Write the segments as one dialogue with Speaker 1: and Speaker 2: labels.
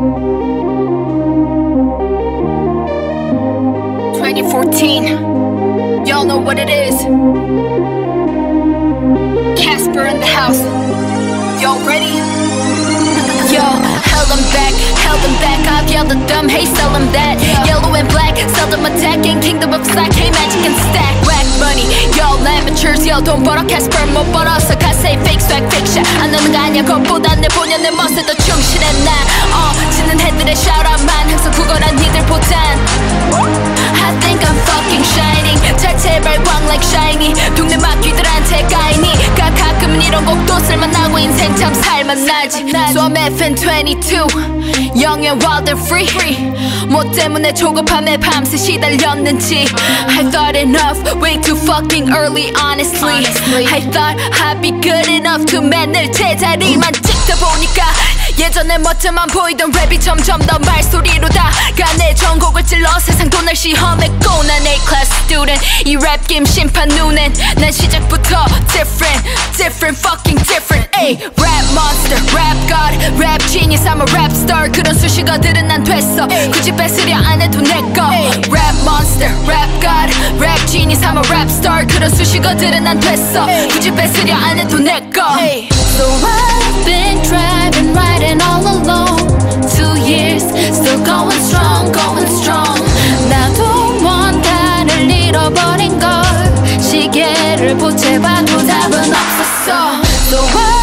Speaker 1: 2014. Y'all know what it is. Kasper in the house. Y'all ready? Yo, held them back, held them back. I've yelled at them, hey, sell them that. Yellow and black, seldom attacking. Kingdom of Slack, hey, magic and stack. whack, money, y'all amateurs, y'all don't bother. Kasper, more bother. So, I say 쓸만하고 인생 참 살만 나지 So I'm FN22 Young and wild and free 뭐 때문에 조급함에 밤새 시달렸는지 I thought enough way too fucking early honestly I thought I'd be good enough to 맨날 제자리만 찍다 보니까 예전에 멋져만 보이던 랩이 점점 더 말소리로 다가 내 전곡을 찔러 세상도 날 시험했고 난 A-class student 이 랩 게임 심판 눈엔 난 시작부터 different different fucking different A rap genius I'm a rap star 그런 수식어들은 난 됐어 굳이 뺏으려 안 해도 내거 rap monster rap god rap genius I'm a rap star 그런 수식어들은 난 됐어 굳이 뺏으려 안 해도 내거
Speaker 2: So I've been driving, riding all alone. Two years, still going strong, going strong. 나도 뭔가를 잃어버린 걸. 시계를 보채봐도 답은 없었어. So I've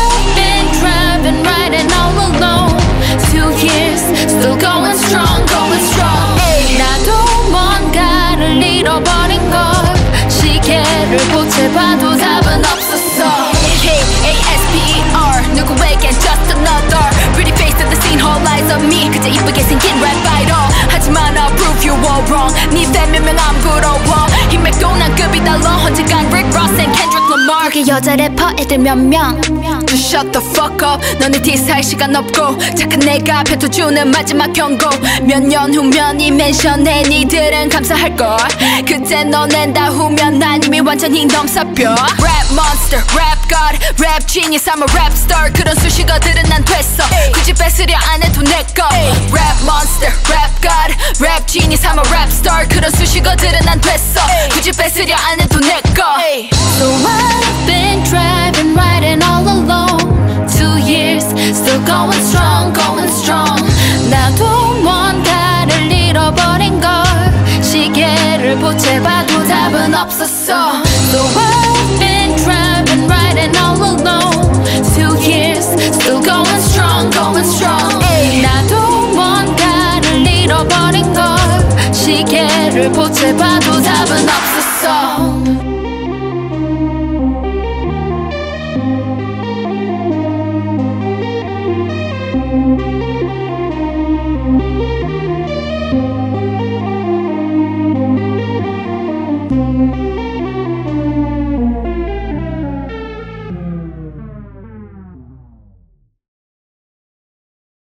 Speaker 1: 네 팬명함 부러워 이 맥도날급이 달러 언젠간 Rick Ross and Kendrick Lamar.
Speaker 2: 거기 여자 래퍼 애들 몇 명?
Speaker 1: Just shut the fuck up. 너네 디스할 시간 없고. 착한 내가 뱉어주는 마지막 경고. 몇 년 후면 이 멘션에 니들은 감사할걸. 그때 너넨 다 후면 난 이미 완전히 넘사벽. Rap monster, rap god, rap genius. I'm a rap star. 그런 수식어들은 난 됐어. 굳이 뺏으려 안 해도 내거 rap genius I'm a rap star 그런 수식어들은 난 됐어 굳이 뺏으려 안 해도 내거
Speaker 2: So I've been driving, riding all alone. Two years, still going strong, going strong. 나도 뭔가를 잃어버린 걸. 시계를 보채봐도 답은 없었어. So I've been driving, riding all alone. 시계를 보채봐도 답은 없었어.